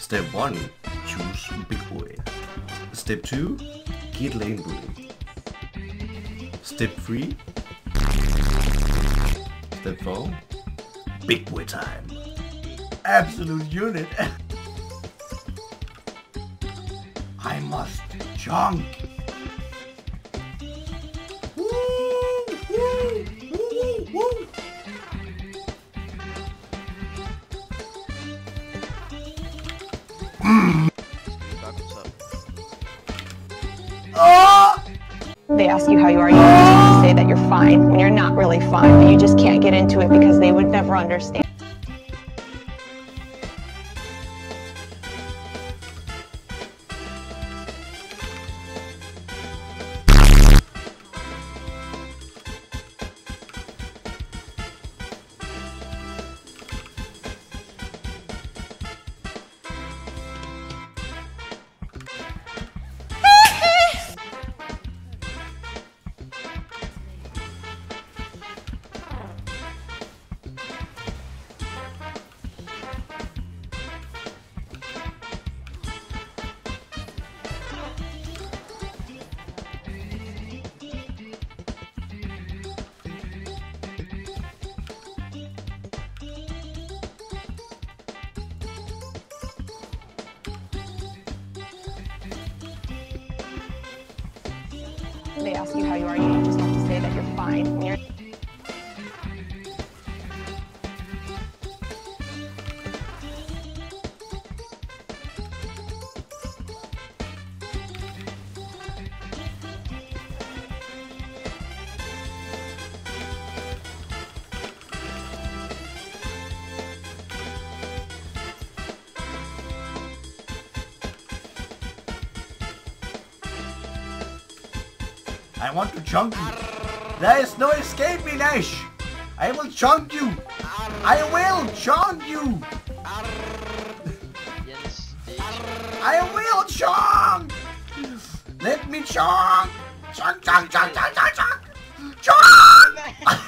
Step 1. Choose big boy. Step 2. Get lane bully. Step 3. Step 4. Big boy time. Absolute unit. I must chunk. Mm. They ask you how you are, you say that you're fine when you're not really fine, but you just can't get into it because they would never understand. They ask you how you are, you just I want to chunk you. There is no escaping, Ash. I will chunk you. I will chunk you. I will chunk. Let me chunk. Chunk, chunk, chunk, chunk, chunk, chunk. Chunk!